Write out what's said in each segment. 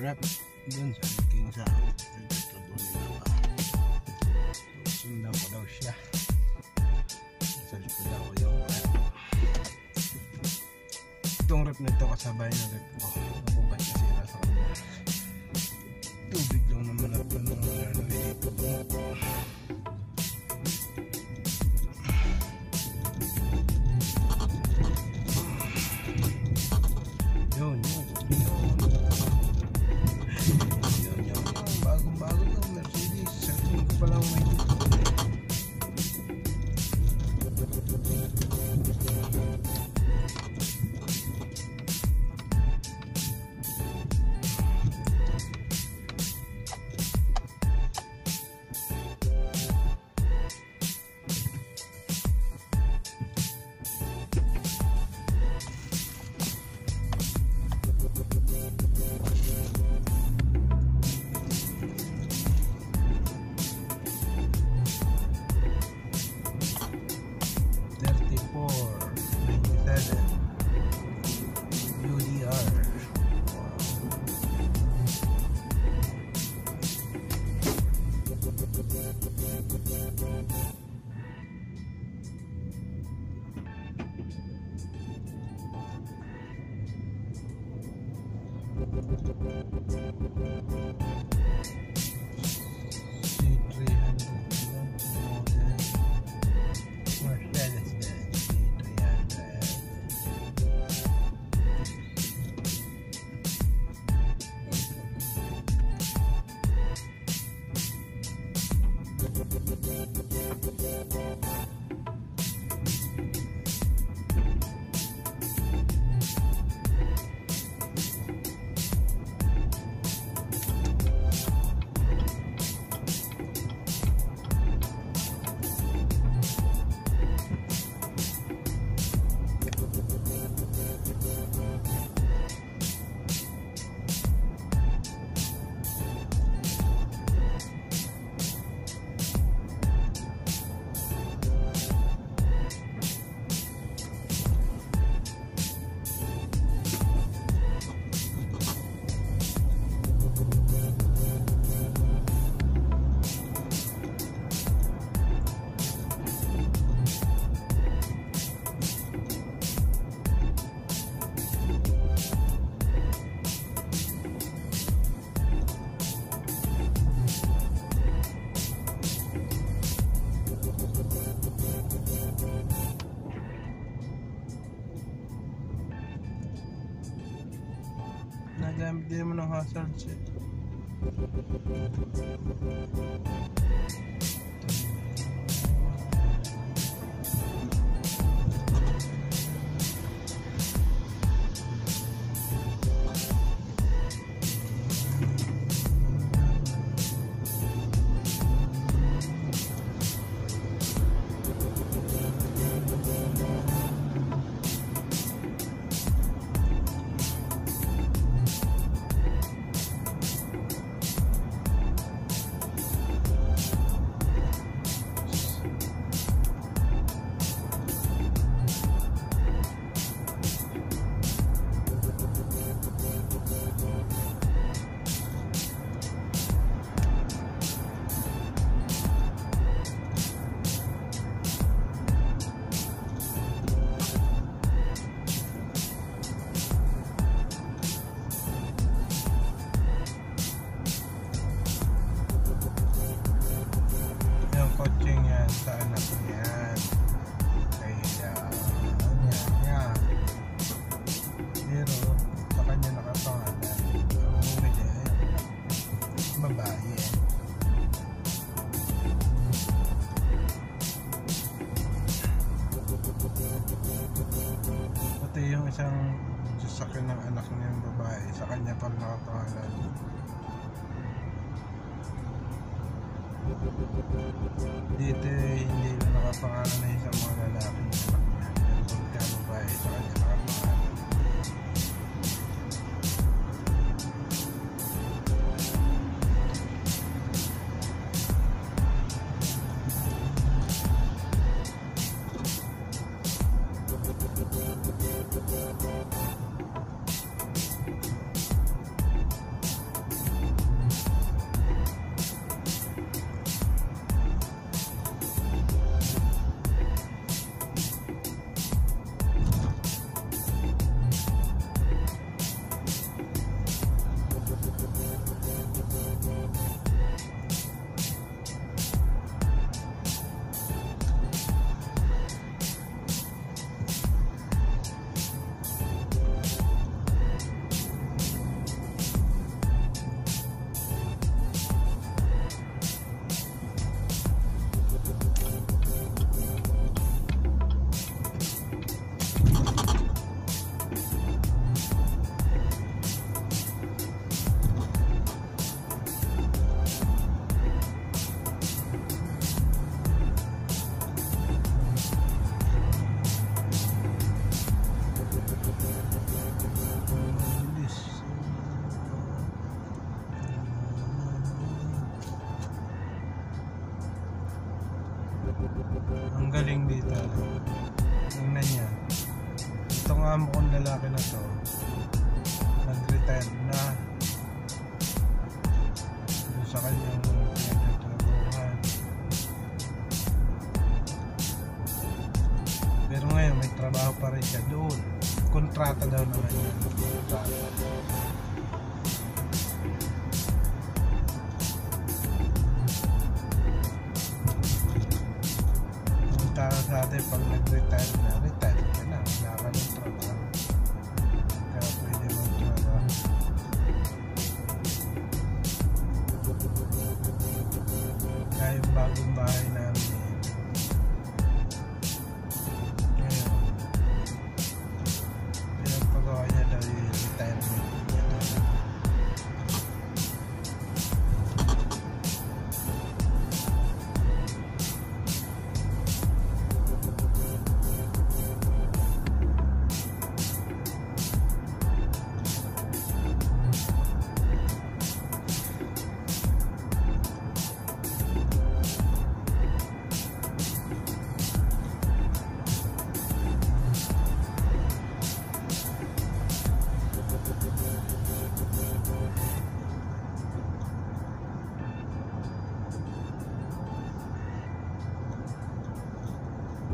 rep dun sa aking sa sundan ko daw siya. Sa likod daw yung rep itong rep na ito kasabay ng rep ko. Ako ba nasira sa kanya. Tubig lang naman at ano dito Babae. Pati yung isang sasakyan ng anak niyang babae, sa kanya pa nakapangalan. Dito eh, hindi na nakapangalan na isang mga lalaki na anak niya. Pagka babae, sa kanya Ang galing dito. Tingnan niya. Itong amo kong lalaki na to, nag-retire na Kontrata daw naman yun. Kontrata.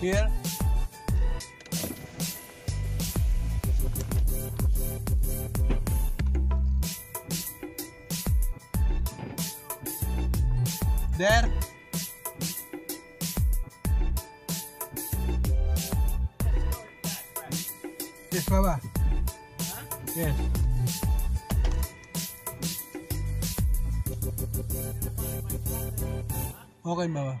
Here. There. Yes, Baba. Yes. Okay, Baba.